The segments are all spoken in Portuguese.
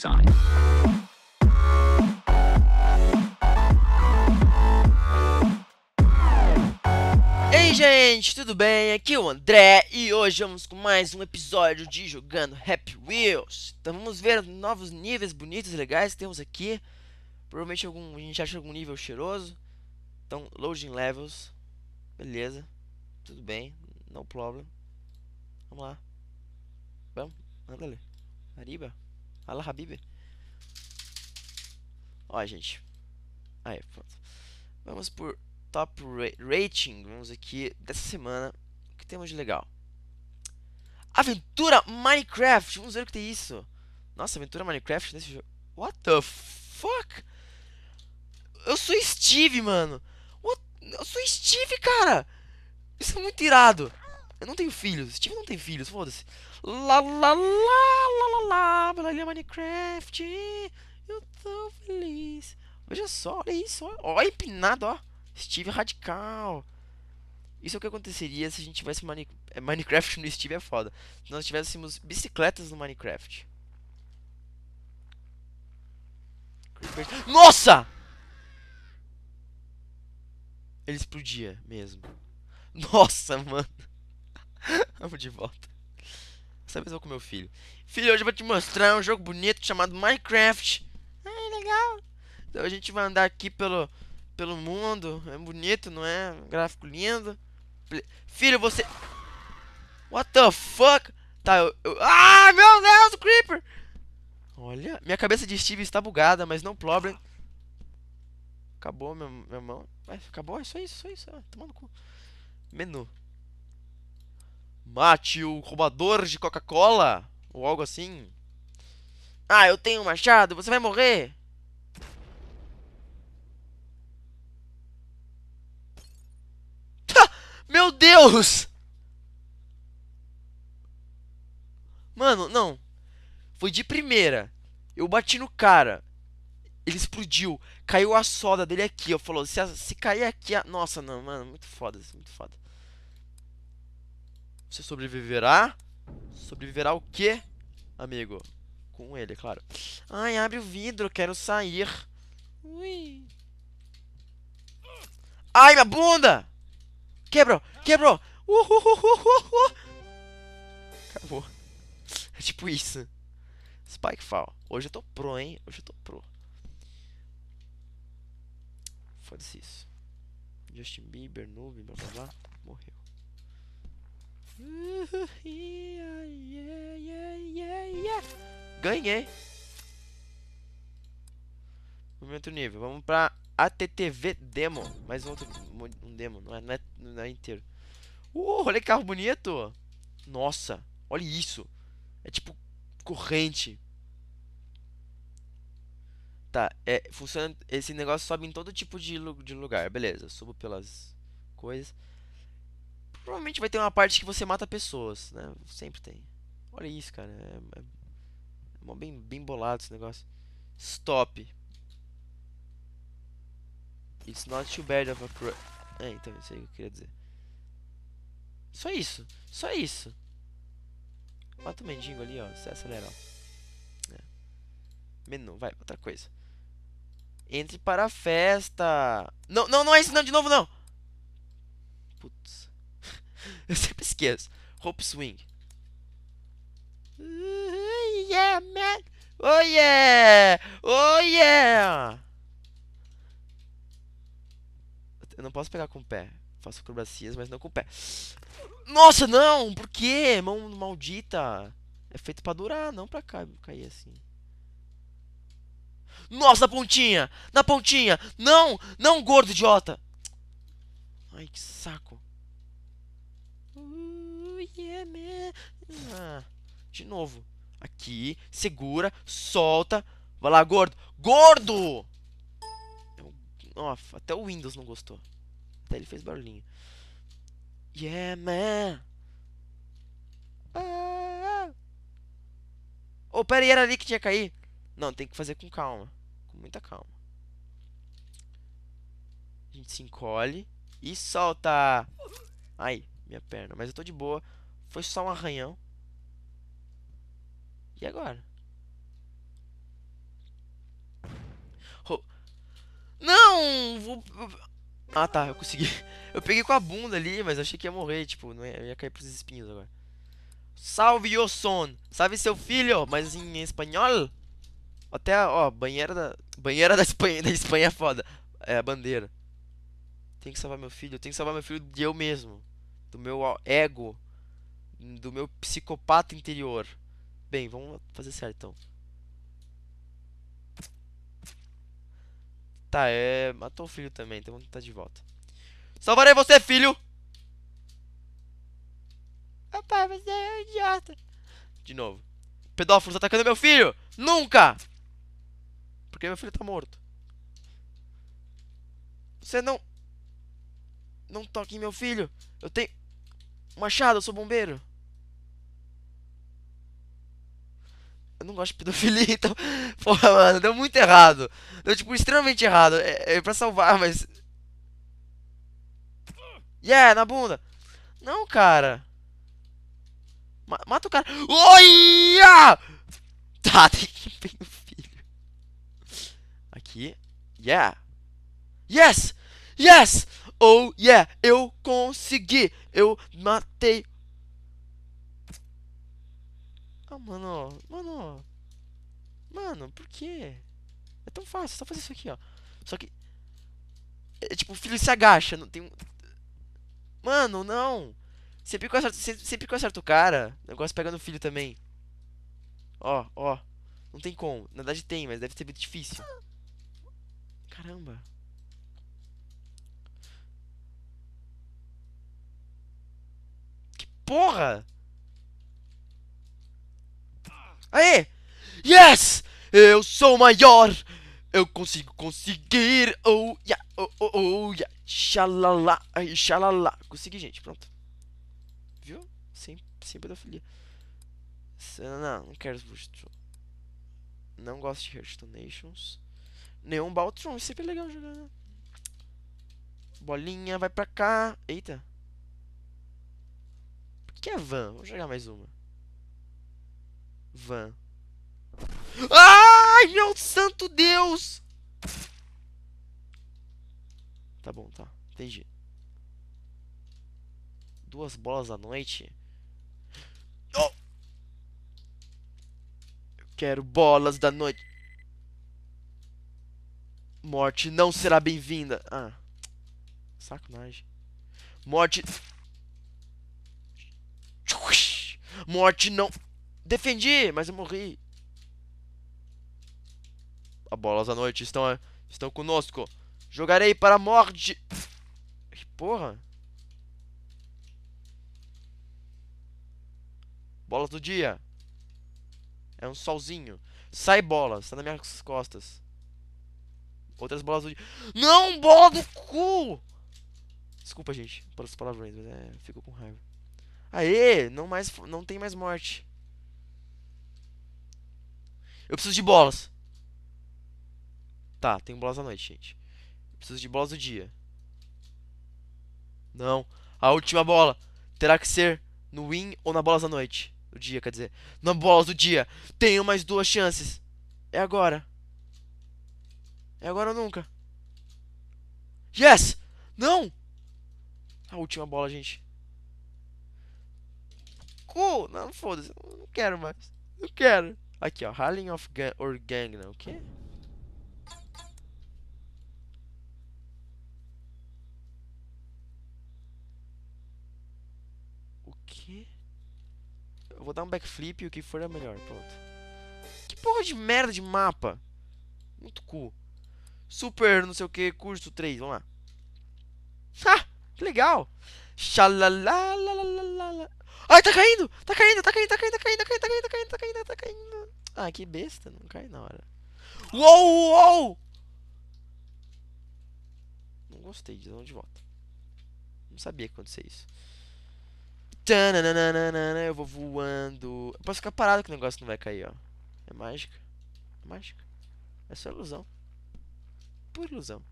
cosine. Ei gente, tudo bem? Aqui é o André e hoje vamos com mais um episódio de Jogando Happy Wheels. Então vamos ver novos níveis bonitos e legais que temos aqui. Provavelmente algum, a gente acha algum nível cheiroso. Então, loading levels. Beleza, tudo bem, no problem. Vamos lá. Vamos, anda ali Arriba, Ala Habib Ó gente Aí, pronto Vamos por top rating, vamos aqui, dessa semana, o que temos de legal? Aventura Minecraft, vamos ver o que tem isso. Nossa, aventura Minecraft nesse jogo. What the fuck? Eu sou Steve, mano. What? Eu sou Steve, cara. Isso é muito irado. Eu não tenho filhos. Steve não tem filhos, foda-se. Lá, lá, lá, lá, lá, lá, lá, Minecraft. Eu tô feliz. Veja só, olha isso, olha, olha empinado, ó. Steve radical. Isso é o que aconteceria se a gente tivesse Mine é, Minecraft no Steve é foda. Se nós tivéssemos bicicletas no Minecraft. Nossa! Ele explodia mesmo. Nossa, mano. Vamos de volta. Dessa vez eu vou com meu filho. Filho, hoje eu vou te mostrar um jogo bonito chamado Minecraft. Ah, legal. Então a gente vai andar aqui pelo pelo mundo. É bonito, não é? Gráfico lindo. Filho, você. What the fuck? Tá, eu. eu... Ah, meu Deus, Creeper! Olha, minha cabeça de Steve está bugada, mas não problem. Acabou meu, minha mão. Acabou? É só isso, só isso. Ah, tomando cu. Menu. Mate o roubador de Coca-Cola. Ou algo assim. Ah, eu tenho um machado, você vai morrer. Meu Deus! Mano, não. Foi de primeira. Eu bati no cara. Ele explodiu. Caiu a soda dele aqui. Eu falou, se, se cair aqui... A... Nossa, não, mano. Muito foda. Muito foda. Você sobreviverá? Sobreviverá o quê, amigo? Com ele, é claro. Ai, abre o vidro. Quero sair. Ui. Ai, minha bunda! Quebrou! Quebrou! Uhuhuhuhu. Acabou. É tipo isso. Spike Fall. Hoje eu tô pro, hein? Hoje eu tô pro. Foda-se isso. Justin Bieber, noob, blá blá blá. Morreu. Ganhei. Momento nível. Vamos pra ATTV Demo. Mais um outro um demo, não é, não é, não é inteiro. Uh, olha que carro bonito! Nossa, olha isso! É tipo corrente. Tá, é, funciona. Esse negócio sobe em todo tipo de, de lugar. Beleza, subo pelas coisas. Provavelmente vai ter uma parte que você mata pessoas, né? Sempre tem. Olha isso, cara. É, é, bem, bem bolado esse negócio. Stop. It's not too bad of a pro... É, então isso aí que eu queria dizer. Só isso. Só isso. Mata o mendigo ali, ó. Se acelerar. É. Menu, vai, outra coisa. Entre para a festa. Não, não, não é isso não, de novo não. Putz. Eu sempre esqueço. Hope Swing. Uh, yeah, man. Oh yeah. Oh yeah. Eu não posso pegar com o pé. Faço acrobacias, mas não com o pé. Nossa, não! Por quê? Mão maldita. É feito pra durar, não pra cair assim. Nossa, na pontinha! Na pontinha! Não! Não, gordo idiota! Ai, que saco. Yeah, ah, de novo. Aqui, segura, solta. Vai lá, gordo. Gordo! Ó, até o Windows não gostou. Até ele fez barulhinho. Yeah, man. Ah. Oh, pera aí, era ali que tinha que cair. Não, tem que fazer com calma. Com muita calma. A gente se encolhe e solta. Ai, minha perna. Mas eu tô de boa. Foi só um arranhão. E agora? Oh. Não! Vou... Ah, tá. Eu consegui. Eu peguei com a bunda ali, mas achei que ia morrer. Tipo, não ia, eu ia cair pros espinhos agora. Salve, o son! Salve seu filho! Mas em espanhol? Até, ó, banheira da... Banheira da Espanha, da Espanha é foda. É a bandeira. Tem que salvar meu filho. Eu tenho que salvar meu filho de eu mesmo. Do meu ego. Do meu psicopata interior. Bem, vamos fazer certo então. Tá, é. Matou o filho também, então vamos tá de volta. Salvarei você, filho! Papai, você é um idiota. De novo. Pedófilos atacando meu filho! Nunca! Porque meu filho tá morto. Você não. Não toque em meu filho. Eu tenho. Machado, eu sou bombeiro. Eu não gosto de pedofilia, então. Porra, mano, deu muito errado. Deu, tipo, extremamente errado. É, é pra salvar, mas. Yeah, na bunda. Não, cara. Ma mata o cara. Olha! Tá, tem que pegar o filho. Aqui. Yeah. Yes! Yes! Oh, yeah! Eu consegui! Eu matei ah, mano, mano. Mano, por quê? É tão fácil, só fazer isso aqui, ó. Só que. É, tipo, o filho se agacha, não tem. Mano, não! Sempre que eu sempre, sempre que eu acerto o cara, o negócio pega no filho também. Ó, ó. Não tem como. Na verdade tem, mas deve ser muito difícil. Caramba. Que porra! Aê! Yes! Eu sou maior! Eu consigo conseguir! Oh, yeah! Oh, oh, oh, yeah! Xalala! Xalala! Consegui, gente, pronto. Viu? Sem, sem pedofilia. Não, não quero Não gosto de Hearthstone Nations. Nenhum Baltron, sempre é legal jogar, né? Bolinha, vai pra cá. Eita. Que é van? Vou jogar mais uma. Van. Ai, meu santo Deus! Tá bom, tá. Entendi. Duas bolas à noite? Oh! Eu quero bolas da noite. Morte não será bem-vinda. Ah. Sacanagem. Morte. Morte não. Defendi, mas eu morri. As bolas da noite estão, estão conosco. Jogarei para a morte. Que porra. Bolas do dia. É um solzinho. Sai bolas, tá nas minhas costas. Outras bolas do dia. Não, bola do cu! Desculpa, gente, pelos palavrões, mas é, fico com raiva. Aê, não mais, não tem mais morte. Eu preciso de bolas. Tá, tenho bolas à noite, gente. Eu preciso de bolas do dia. Não. A última bola terá que ser no win ou na bolas da noite. Do dia, quer dizer. Na bolas do dia. Tenho mais duas chances. É agora. É agora ou nunca. Yes! Não! A última bola, gente. Cool! Não, foda-se. Não quero mais. Não quero. Aqui, ó. Howling of Gang or Gang, não. O quê? O quê? Eu vou dar um backflip e o que for é melhor. Pronto. Que porra de merda de mapa. Muito cool. Super, não sei o que, curso 3. Vamos lá. Ha! Que legal. Xalalalala. Ai, tá caindo! Tá caindo, tá caindo, tá caindo, tá caindo, tá caindo, tá caindo, tá caindo, tá caindo, tá caindo. Ah, que besta, não cai na hora. Uou, uou! Não gostei de de volta. Não sabia que acontecia isso. Eu vou voando. Eu posso ficar parado que o negócio não vai cair, ó. É mágica. É mágica. É só ilusão. Pura ilusão.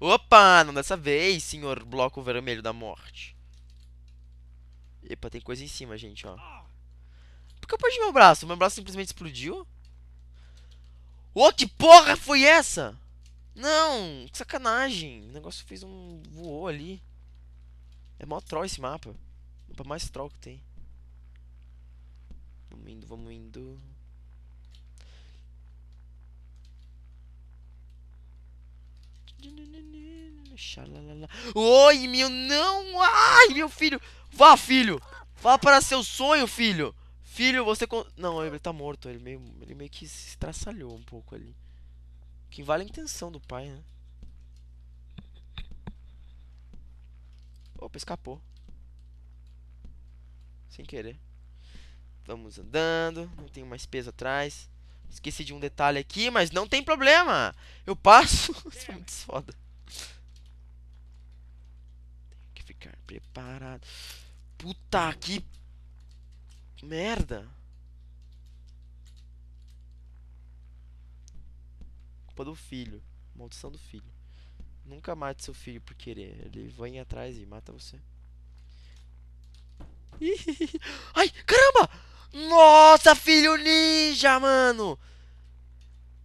Opa, não dessa vez, senhor bloco vermelho da morte. Epa, tem coisa em cima, gente, ó. Por que eu perdi meu braço? Meu braço simplesmente explodiu? Ô, que porra foi essa? Não, que sacanagem. O negócio fez um... voou ali. É mó troll esse mapa. O mapa mais troll que tem. Vamos indo, vamos indo. Oi, meu não! Ai, meu filho! Vá, filho! Vá para seu sonho, filho! Filho, você con... Não, ele tá morto. Ele meio, ele meio que se estraçalhou um pouco ali. Que vale a intenção do pai, né? Opa, escapou. Sem querer. Vamos andando. Não tem mais peso atrás. Esqueci de um detalhe aqui, mas não tem problema. Eu passo. Isso é muito foda. Tenho que ficar preparado. Puta que merda. Culpa do filho. Maldição do filho. Nunca mate seu filho por querer. Ele vem atrás e mata você. Ai, caramba! Nossa, filho ninja, mano!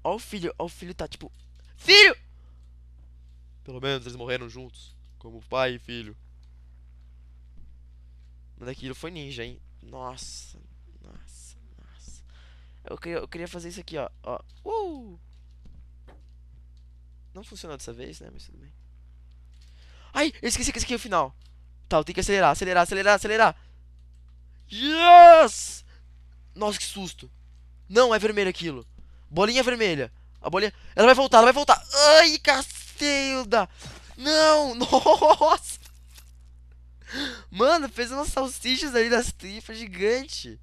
Ó o filho, ó o filho tá tipo... Filho! Pelo menos eles morreram juntos. Como pai e filho. Mas aquilo foi ninja, hein? Nossa, nossa, nossa. Eu queria, eu queria fazer isso aqui, ó. ó. Uh! Não funcionou dessa vez, né? Mas tudo bem. Ai, eu esqueci que esse aqui é o final. Tá, eu tenho que acelerar, acelerar, acelerar, acelerar. Yes! Nossa, que susto. Não, é vermelho aquilo. Bolinha vermelha. A bolinha... Ela vai voltar, ela vai voltar. Ai, cacilda. Não, nossa. Mano, fez umas salsichas ali das tripas gigante.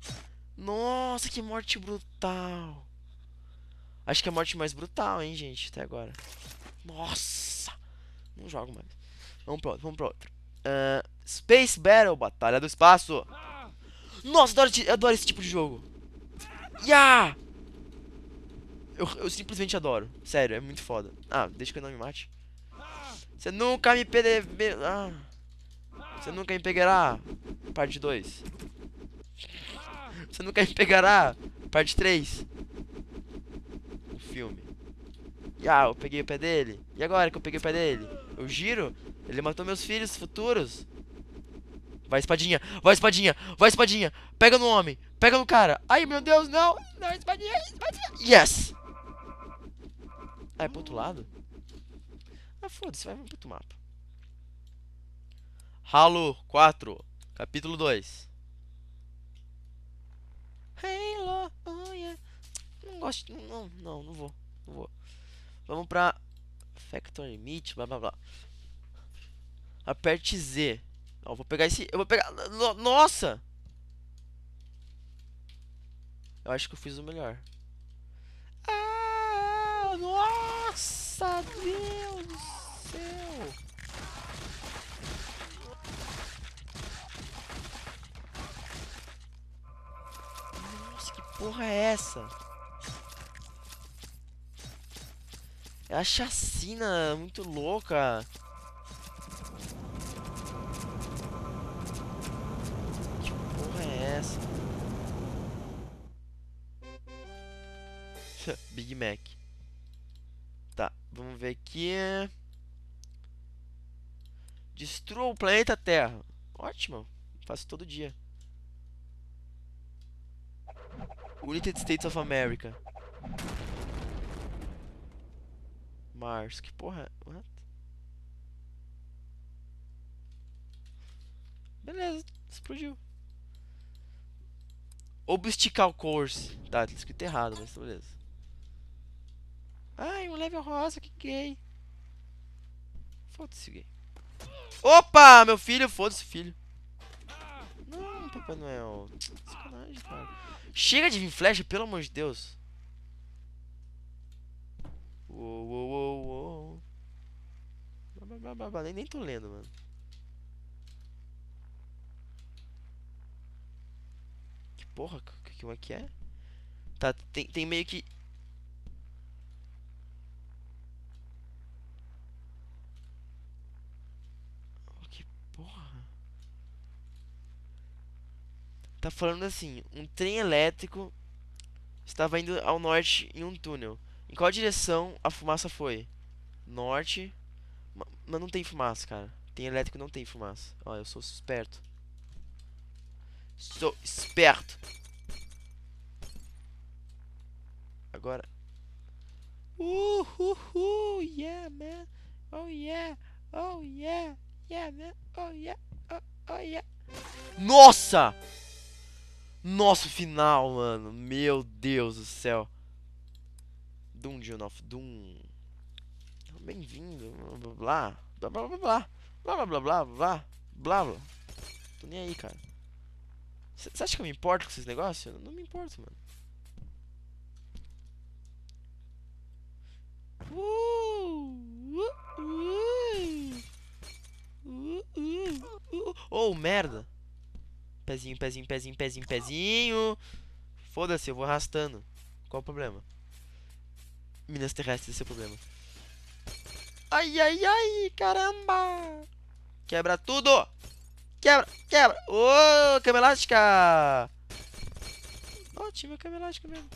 Nossa, que morte brutal. Acho que é a morte mais brutal, hein, gente, até agora. Nossa. Não jogo mais. Vamos pro outro, vamos pro outro. Uh, Space Battle, Batalha do Espaço. Nossa, adoro, adoro esse tipo de jogo. Yeah! Eu, eu simplesmente adoro. Sério, é muito foda. Ah, deixa que eu não me mate. Você nunca me PDB. Ah. Você nunca me pegará. Parte 2. Você nunca me pegará. Parte 3. O filme. Ah, eu peguei o pé dele. E agora que eu peguei o pé dele? Eu giro? Ele matou meus filhos futuros. Vai, espadinha. Vai, espadinha. Vai, espadinha. Pega no homem. Pega no cara. Ai, meu Deus, não. Não, espadinha, espadinha. Yes. Ah, é pro outro lado? Ah, foda-se. Vai pro outro mapa. Halo 4. Capítulo 2. Halo, oh yeah. Não gosto. Não, não, não vou. Não vou. Vamos pra Factory Meat, blá blá blá. Aperte Z. Eu vou pegar esse. Eu vou pegar. Nossa! Eu acho que eu fiz o melhor. Ah, nossa, Deus do céu! Nossa, que porra é essa? É a chacina muito louca. Aqui. Destrua o planeta Terra. Ótimo, faço todo dia. United States of America. Mars, que porra. What? Beleza, explodiu. Obstacle Course. Tá, tá escrito errado, mas beleza. Ai, um level rosa, que gay. Foda-se, gay. Opa, meu filho, foda-se, filho. Não, Papai Noel. Sacanagem, cara. Chega de vir flecha, pelo amor de Deus. Uou, uou, uou, uou. Nem, nem tô lendo, mano. Porra, como é que é? Tá, tem, tem meio que... Que porra? Tá falando assim, um trem elétrico estava indo ao norte em um túnel. Em qual direção a fumaça foi? Norte. Ma- Mas não tem fumaça, cara. Tem elétrico não tem fumaça. Ó, eu sou esperto. Sou esperto. Agora. Uh, uh, uh, yeah, man. Oh, yeah. Oh, yeah. Yeah, man. Oh, yeah. Oh, oh yeah. Nossa! Nosso final, mano. Meu Deus do céu. Doom, Junoff. Doom. Bem-vindo. Blá, blá, blá, blá, blá. Blá, blá, blá, blá, blá. Blá, blá. Tô nem aí, cara. Você acha que eu me importo com esses negócios? Eu não me importo, mano. Uh, uh, uh. Oh, merda. Pezinho, pezinho, pezinho, pezinho, pezinho. Foda-se, eu vou arrastando. Qual o problema? Minas terrestres, esse é o problema. Ai, ai, ai, caramba. Quebra tudo. Quebra, quebra. Ô, oh, cama elástica. Ó, cama elástica mesmo.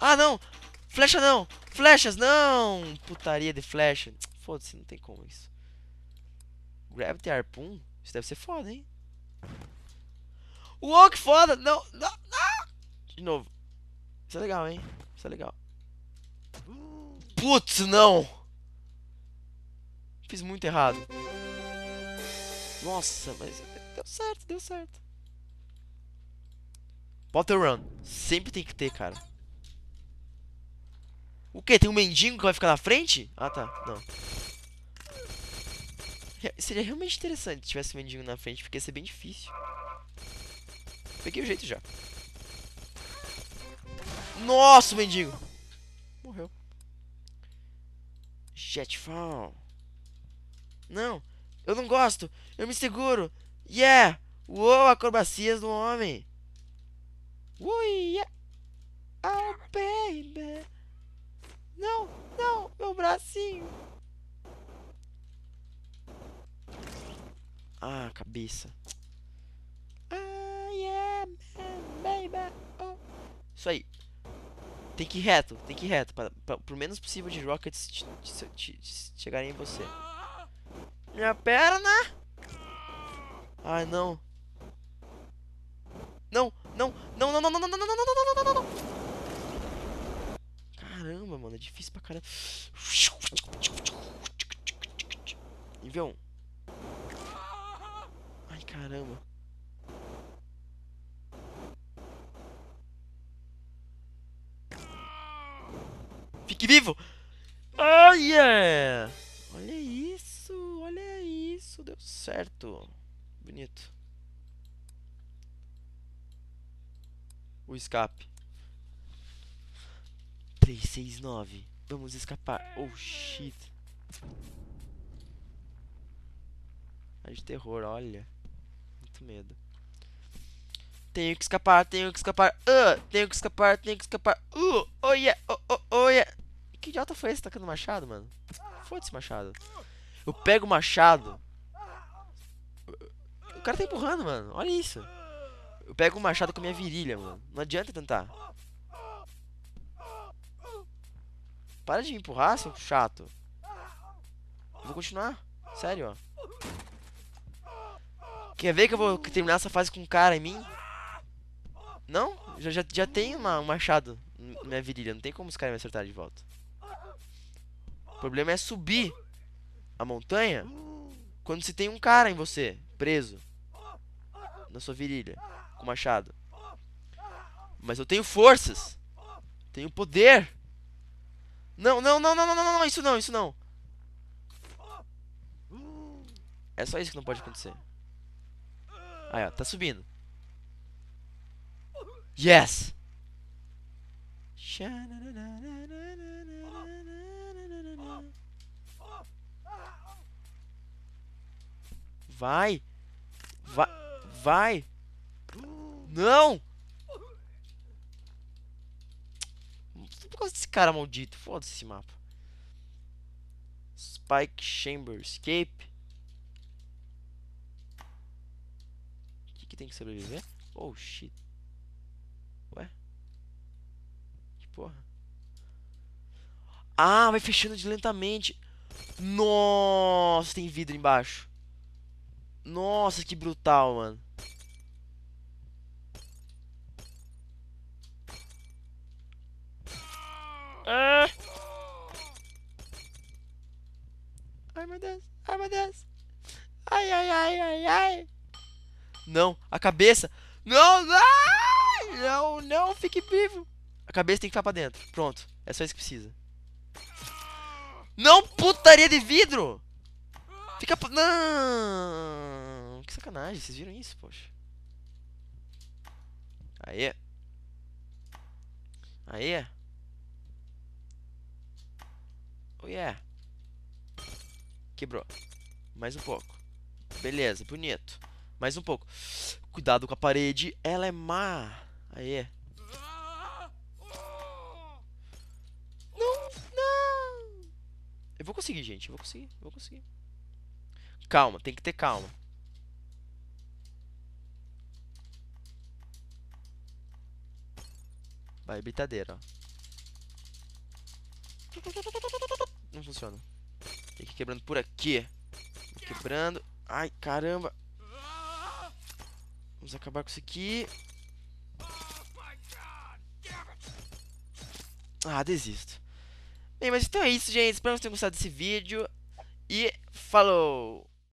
Ah, não. Flecha não. Flechas, não. Putaria de flecha. Foda-se, não tem como isso. Gravity Harpoon? Isso deve ser foda, hein? Uou, que foda! Não, não, não! De novo. Isso é legal, hein? Isso é legal. Putz, não! Fiz muito errado. Nossa, mas deu certo, deu certo. Bottle Run. Sempre tem que ter, cara. O que? Tem um mendigo que vai ficar na frente? Ah, tá. Não. Seria realmente interessante se tivesse um mendigo na frente, porque ia ser bem difícil. Peguei o jeito já. Nossa, mendigo! Morreu. Jetfall. Não, eu não gosto. Eu me seguro. Yeah! Uou, acrobacias do homem. Ui, yeah. Oh, baby. Não, não, meu bracinho. Ah, cabeça. Ah, Oh. Isso aí. Tem que ir reto, tem que ir reto. Para, para, pro menos possível de rockets te, te, te, te chegarem em você. Minha perna! Ai, não. Não, não, não, não, não, não, não, não, não, não, não, não, não, não. Caramba, mano, é difícil pra caramba. Nível 1. Ai, caramba. Fique vivo! Oh, yeah! Olha isso, olha isso, deu certo. Bonito. O escape. 369. Vamos escapar. Oh, shit. É de terror, olha. Muito medo. Tenho que escapar, tenho que escapar. Uh, tenho que escapar, tenho que escapar. Uh, oh yeah, oh, oh, oh yeah. Que idiota foi esse tacando machado, mano? Foda-se machado. Eu pego o machado. O cara tá empurrando, mano. Olha isso. Eu pego o machado com a minha virilha, mano. Não adianta tentar. Para de me empurrar, seu chato. Eu vou continuar. Sério, ó. Quer ver que eu vou terminar essa fase com um cara em mim? Não? Já, já, já tem uma, um machado na minha virilha. Não tem como os caras me acertar de volta. O problema é subir a montanha quando se tem um cara em você, preso. Na sua virilha, com machado. Mas eu tenho forças. Tenho poder. Não, não, não, não, não, não, não, isso não, isso não. É só isso que não pode acontecer. Aí, ó, tá subindo. Yes! Vai! Vai! Vai! Não! Por causa desse cara maldito. Foda-se esse mapa. Spike Chamber Escape. O que, que tem que sobreviver? Oh shit. Ué? Que porra? Ah, vai fechando de lentamente. Nossa, tem vidro embaixo. Nossa, que brutal, mano. Ah! Ai, meu Deus. Ai, meu Deus. Ai, ai, ai, ai, ai. Não, a cabeça. Não, não, não, não, fique vivo. A cabeça tem que ficar pra dentro. Pronto, é só isso que precisa. Não, putaria de vidro. Fica... Não. Sacanagem, vocês viram isso, poxa. Aê. Aê. Oh, yeah. Quebrou. Mais um pouco. Beleza, bonito. Mais um pouco. Cuidado com a parede. Ela é má. Aê. Não, não. Eu vou conseguir, gente. Eu vou conseguir. Eu vou conseguir. Calma, tem que ter calma. Vai, britadeira, ó. Não funciona. Tem que ir quebrando por aqui. Quebrando. Ai, caramba. Vamos acabar com isso aqui. Ah, desisto. Bem, mas então é isso, gente. Espero que vocês tenham gostado desse vídeo. E falou!